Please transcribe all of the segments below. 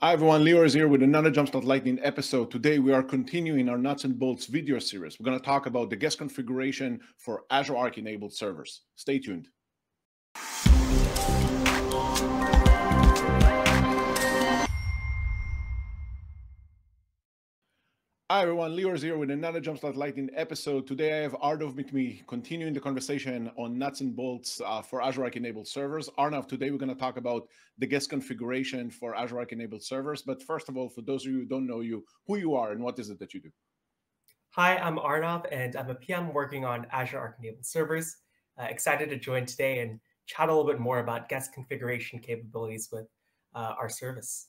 Hi everyone, Lior is here with another Jumpstart Lightning episode. Today we are continuing our nuts and bolts video series. We're going to talk about the guest configuration for Azure Arc enabled servers. Stay tuned. Hi everyone, Lior here with another Jumpstart Lightning episode. Today I have Aurnov with me, continuing the conversation on nuts and bolts uh, for Azure Arc enabled servers. Aurnov, today we're going to talk about the guest configuration for Azure Arc enabled servers. But first of all, for those of you who don't know you, who you are and what is it that you do? Hi, I'm Aurnov, and I'm a PM working on Azure Arc enabled servers. Uh, excited to join today and chat a little bit more about guest configuration capabilities with uh, our service.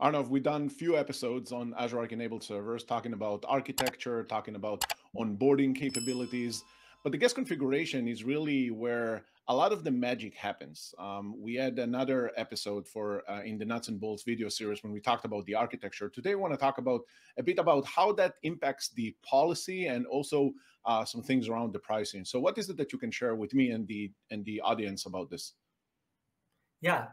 Aurnov, we've done a few episodes on Azure Arc enabled servers, talking about architecture, talking about onboarding capabilities. But the guest configuration is really where a lot of the magic happens. Um, we had another episode for uh, in the nuts and bolts video series when we talked about the architecture. Today, we want to talk about a bit about how that impacts the policy and also uh, some things around the pricing. So, what is it that you can share with me and the and the audience about this? Yeah,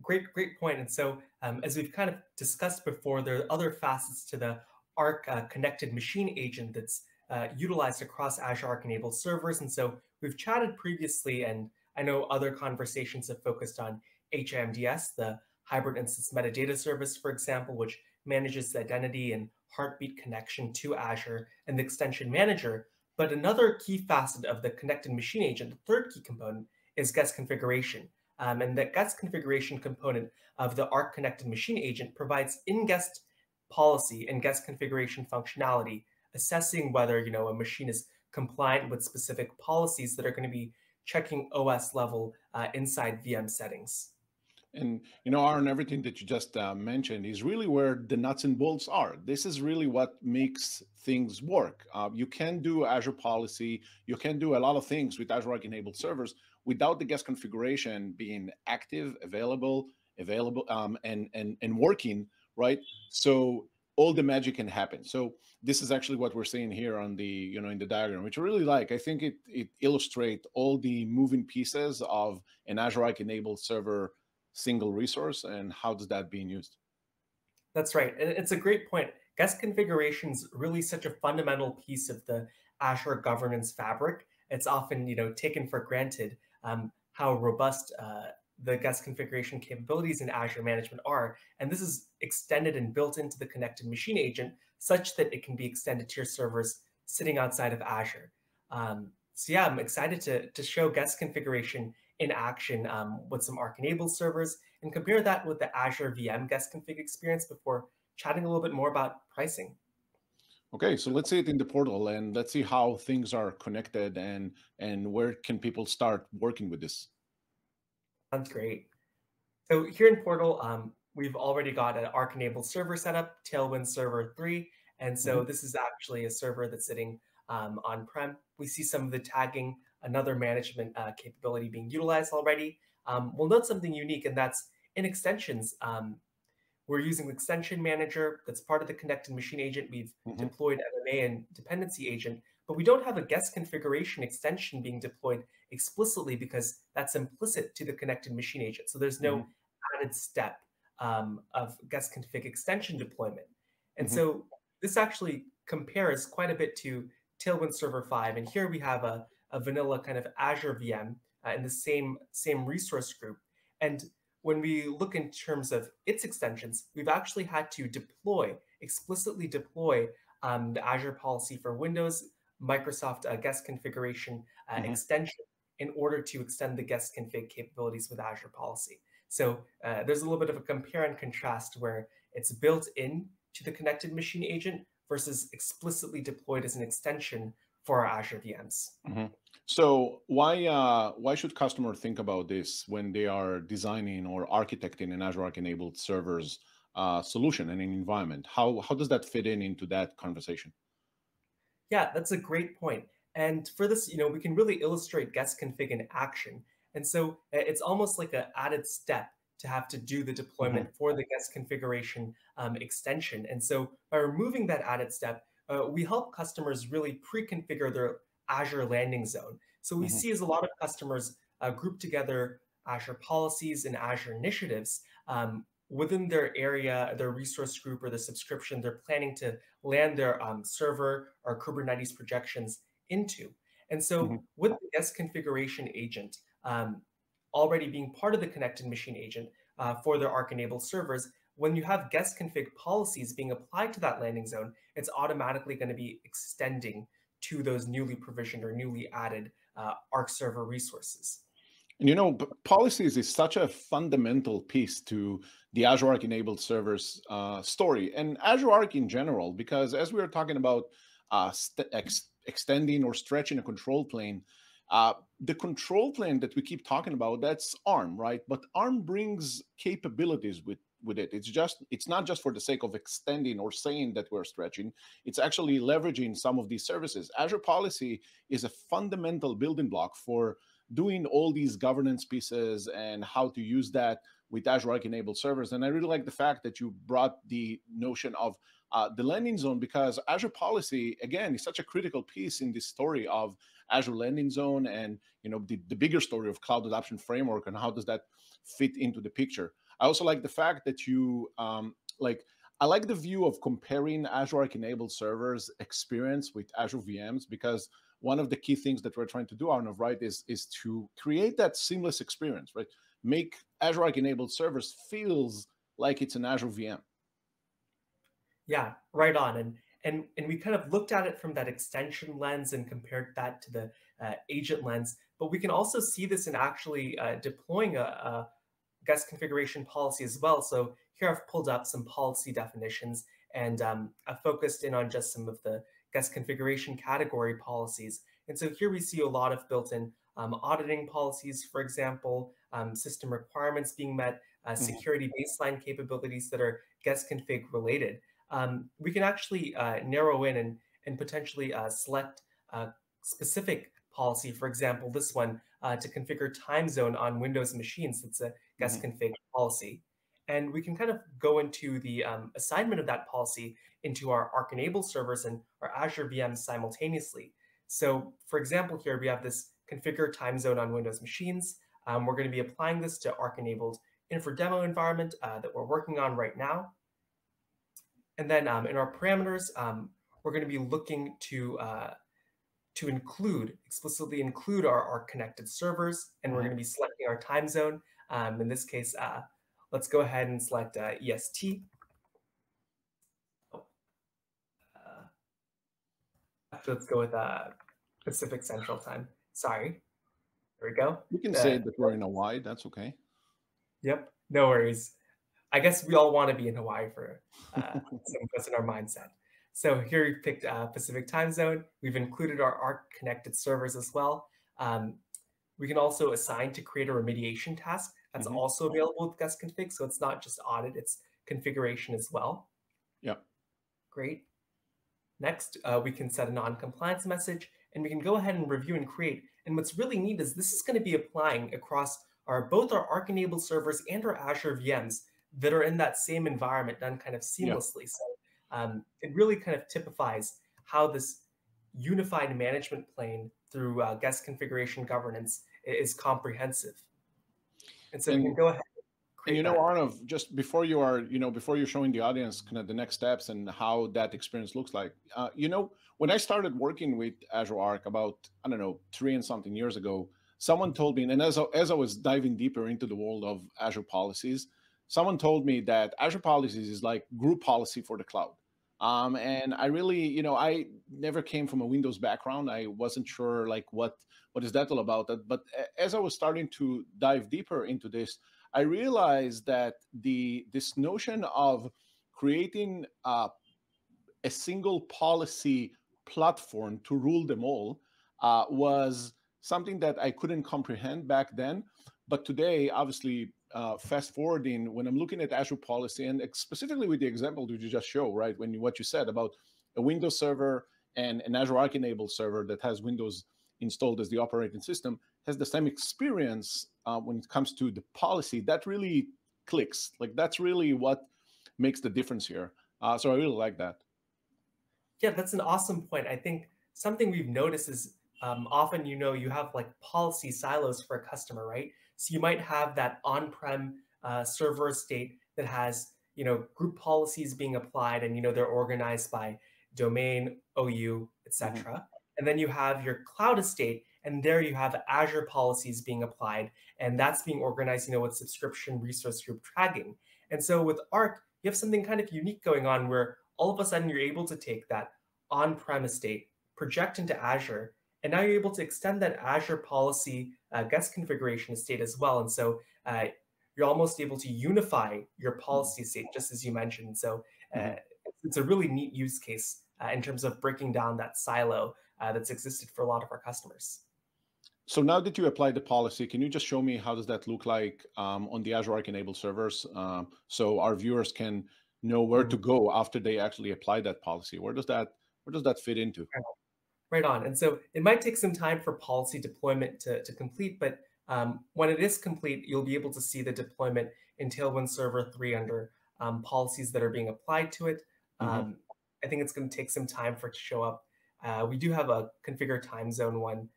great, great point. And so, um, as we've kind of discussed before, there are other facets to the Arc uh, connected machine agent that's uh, utilized across Azure Arc enabled servers. And so, we've chatted previously, and I know other conversations have focused on HIMDS, the hybrid instance metadata service, for example, which manages the identity and heartbeat connection to Azure and the extension manager. But another key facet of the connected machine agent, the third key component, is guest configuration. Um, and the guest configuration component of the Arc connected machine agent provides in-guest policy and guest configuration functionality, assessing whether you know a machine is compliant with specific policies that are going to be checking OS level uh, inside VM settings. And you know, Aaron, everything that you just uh, mentioned is really where the nuts and bolts are. This is really what makes things work. Uh, you can do Azure policy. You can do a lot of things with Azure Arc enabled servers without the guest configuration being active, available, available, um, and and and working right. So all the magic can happen. So this is actually what we're seeing here on the you know in the diagram, which I really like. I think it it illustrates all the moving pieces of an Azure Arc enabled server single resource and how does that being used. That's right, and it's a great point. Guest configuration is really such a fundamental piece of the Azure governance fabric. It's often you know taken for granted um, how robust uh, the guest configuration capabilities in Azure Management are. And this is extended and built into the connected machine agent such that it can be extended to your servers sitting outside of Azure. Um, so yeah, I'm excited to, to show guest configuration in action um, with some Arc enabled servers and compare that with the Azure VM guest config experience before chatting a little bit more about pricing. Okay, so let's see it in the portal and let's see how things are connected and and where can people start working with this. Sounds great. So here in Portal, um, we've already got an Arc enabled server set up, Tailwind Server 3. And so mm-hmm. this is actually a server that's sitting um, on-prem. We see some of the tagging, another management uh, capability being utilized already. Um, we'll note something unique, and that's in extensions. We're using the extension manager that's part of the connected machine agent. We've mm-hmm. deployed MMA and dependency agent, but we don't have a guest configuration extension being deployed explicitly because that's implicit to the connected machine agent. So there's no mm-hmm. added step um, of guest config extension deployment. And mm-hmm. so this actually compares quite a bit to Tailwind Server 5. And here we have a, a vanilla kind of Azure VM uh, in the same, same resource group. And when we look in terms of its extensions, we've actually had to deploy, explicitly deploy um, the Azure policy for Windows, Microsoft uh, guest configuration uh, mm-hmm. extension in order to extend the guest config capabilities with Azure policy. So uh, there's a little bit of a compare and contrast where it's built in to the connected machine agent versus explicitly deployed as an extension for our Azure VMs. Mm-hmm. So why uh, why should customer think about this when they are designing or architecting an Azure Arc enabled servers uh, solution and an environment? How how does that fit in into that conversation? Yeah, that's a great point. And for this, you know, we can really illustrate guest config in action. And so it's almost like an added step to have to do the deployment mm-hmm. for the guest configuration um, extension. And so by removing that added step, uh, we help customers really pre-configure their Azure landing zone. So we mm-hmm. see as a lot of customers uh, group together Azure policies and Azure initiatives um, within their area, their resource group or the subscription, they're planning to land their um, server or Kubernetes projections into. And so mm-hmm. with the guest configuration agent um, already being part of the connected machine agent uh, for their Arc enabled servers, when you have guest config policies being applied to that landing zone, it's automatically going to be extending to those newly provisioned or newly added uh, Arc server resources. And you know, policies is such a fundamental piece to the Azure Arc enabled servers uh, story and Azure Arc in general, because as we were talking about uh, ex extending or stretching a control plane, uh, the control plane that we keep talking about, that's ARM, right? But ARM brings capabilities with with it. It's just it's not just for the sake of extending or saying that we're stretching. It's actually leveraging some of these services. Azure Policy is a fundamental building block for doing all these governance pieces and how to use that with Azure Arc enabled servers. And I really like the fact that you brought the notion of uh, the landing zone because Azure Policy again is such a critical piece in this story of Azure Landing Zone and you know the, the bigger story of Cloud Adoption Framework and how does that fit into the picture. I also like the fact that you um, like. I like the view of comparing Azure Arc enabled servers experience with Azure VMs because one of the key things that we're trying to do, Aurnov, right, is is to create that seamless experience, right? Make Azure Arc enabled servers feels like it's an Azure VM. Yeah, right on. And and and we kind of looked at it from that extension lens and compared that to the uh, agent lens. But we can also see this in actually uh, deploying a, a guest configuration policy as well. So here I've pulled up some policy definitions and um, I've focused in on just some of the guest configuration category policies. And so here we see a lot of built-in um, auditing policies, for example, um, system requirements being met, uh, mm-hmm. security baseline capabilities that are guest config related. Um, we can actually uh, narrow in and, and potentially uh, select a specific policy, for example, this one, uh, to configure time zone on Windows machines. That's a guest mm-hmm. config policy. And we can kind of go into the um, assignment of that policy into our Arc enabled servers and our Azure VMs simultaneously. So for example, here we have this configure time zone on Windows machines. Um, we're going to be applying this to Arc enabled infra demo environment uh, that we're working on right now. And then um, in our parameters, um, we're going to be looking to uh, to include, explicitly include our, our connected servers, and we're mm-hmm. going to be selecting our time zone. Um, in this case, uh, let's go ahead and select uh, EST. Oh. Uh, let's go with uh, Pacific Central Time. Sorry. There we go. You can say that we're in Hawaii. That's okay. Yep. No worries. I guess we all want to be in Hawaii for uh, some of us in our mindset. So here we picked uh, Pacific time zone. We've included our Arc connected servers as well. Um, we can also assign to create a remediation task. That's mm-hmm. also available with guest config. So it's not just audit, it's configuration as well. Yep. Great. Next, uh, we can set a non-compliance message and we can go ahead and review and create. And what's really neat is this is going to be applying across our both our Arc enabled servers and our Azure VMs that are in that same environment done kind of seamlessly. Yep. So um, it really kind of typifies how this unified management plane through uh, guest configuration governance is comprehensive. And so and, we can go ahead. And you know, that. Aurnov, just before you are, you know, before you're showing the audience kind of the next steps and how that experience looks like, uh, you know, when I started working with Azure Arc about, I don't know, three and something years ago, someone told me, and as as I was diving deeper into the world of Azure policies, someone told me that Azure policies is like group policy for the cloud. Um, and I really, you know, I never came from a Windows background. I wasn't sure like what what is that all about. But as I was starting to dive deeper into this, I realized that the this notion of creating uh, a single policy platform to rule them all uh, was something that I couldn't comprehend back then. But today, obviously, uh, fast forwarding when I'm looking at Azure policy and specifically with the example that you just show, right? When you, what you said about a Windows server and an Azure Arc enabled server that has Windows installed as the operating system has the same experience uh, when it comes to the policy. That really clicks. Like that's really what makes the difference here. Uh, so I really like that. Yeah, that's an awesome point. I think something we've noticed is um, often, you know, you have like policy silos for a customer, right? So you might have that on-prem uh, server estate that has you know group policies being applied, and you know they're organized by domain, OU, etc. Mm-hmm. And then you have your cloud estate, and there you have Azure policies being applied, and that's being organized, you know, with subscription resource group tracking. And so with Arc, you have something kind of unique going on where all of a sudden you're able to take that on-prem estate, project into Azure, and now you're able to extend that Azure policy uh, guest configuration state as well. And so uh, you're almost able to unify your policy state, just as you mentioned. So uh, mm-hmm. it's a really neat use case uh, in terms of breaking down that silo uh, that's existed for a lot of our customers. So now that you apply the policy, can you just show me how does that look like um, on the Azure Arc enabled servers, um, so our viewers can know where mm-hmm. to go after they actually apply that policy? Where does that where does that fit into? Right on. And so it might take some time for policy deployment to, to complete, but um, when it is complete, you'll be able to see the deployment in Tailwind Server 3 under um, policies that are being applied to it. Mm-hmm. Um, I think it's going to take some time for it to show up. Uh, we do have a configure time zone one.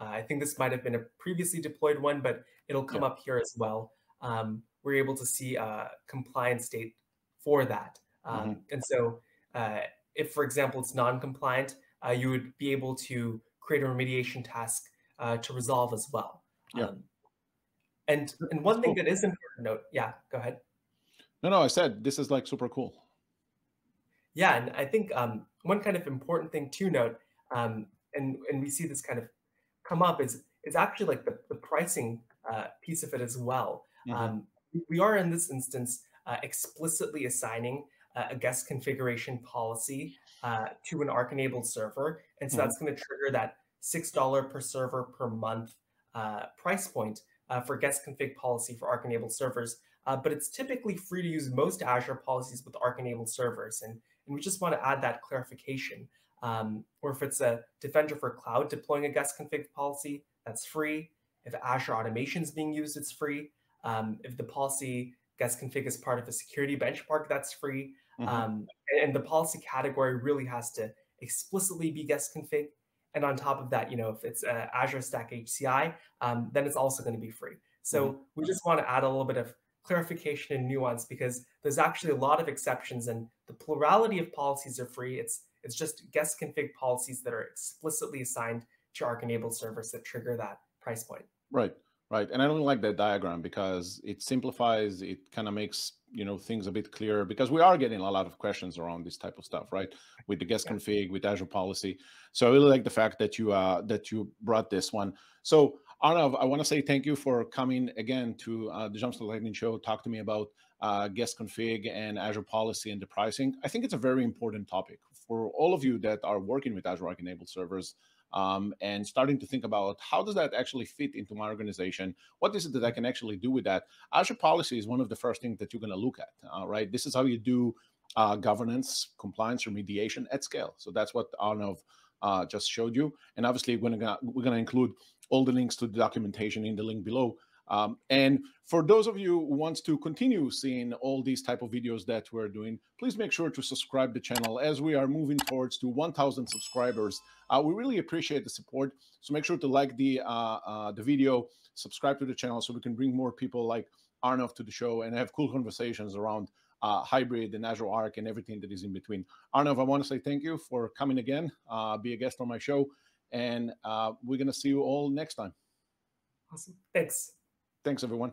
Uh, I think this might have been a previously deployed one, but it'll come yeah. up here as well. Um, we're able to see a compliance state for that. Um, mm-hmm. And so uh, if, for example, it's non-compliant, uh, you would be able to create a remediation task uh, to resolve as well. Yeah. Um, and and one thing that is important to note, yeah, go ahead. No, no, I said this is like super cool. Yeah, and I think um, one kind of important thing to note, um, and and we see this kind of come up is is actually like the, the pricing uh, piece of it as well. Mm-hmm. Um, we are in this instance uh, explicitly assigning a guest configuration policy uh, to an Arc enabled server, and so mm-hmm. that's going to trigger that six dollar per server per month uh, price point uh, for guest config policy for Arc enabled servers. but it's typically free to use most Azure policies with Arc enabled servers, and and we just want to add that clarification. Um, or if it's a Defender for Cloud deploying a guest config policy, that's free. If Azure Automation is being used, it's free. Um, if the policy guest config is part of a security benchmark, that's free. Mm-hmm. Um, and, the policy category really has to explicitly be guest config. And on top of that, you know, if it's uh, Azure Stack HCI, um, then it's also going to be free. So mm-hmm. we just want to add a little bit of clarification and nuance because there's actually a lot of exceptions and the plurality of policies are free. It's it's just guest config policies that are explicitly assigned to Arc enabled servers that trigger that price point. Right, right. And I don't like that diagram because it simplifies, it kind of makes you know things a bit clearer because we are getting a lot of questions around this type of stuff, right? With the guest yeah. config, with Azure policy. So I really like the fact that you uh that you brought this one. So Aurnov, I want to say thank you for coming again to uh, the Jumpstart Lightning Show. Talk to me about uh, guest config and Azure policy and the pricing. I think it's a very important topic for all of you that are working with Azure Arc enabled servers um, and starting to think about how does that actually fit into my organization? What is it that I can actually do with that? Azure policy is one of the first things that you're going to look at, uh, right? This is how you do uh, governance, compliance, remediation at scale. So that's what Aurnov uh, just showed you. And obviously, we're we're gonna include all the links to the documentation in the link below. Um, and for those of you who wants to continue seeing all these type of videos that we're doing, please make sure to subscribe the channel as we are moving towards to 1,000 subscribers. Uh, we really appreciate the support. So make sure to like the uh, uh, the video, subscribe to the channel so we can bring more people like Aurnov to the show and have cool conversations around uh, hybrid and Azure Arc and everything that is in between. Aurnov, I want to say thank you for coming again, uh, be a guest on my show, and uh, we're going to see you all next time. Awesome. Thanks. Thanks, everyone.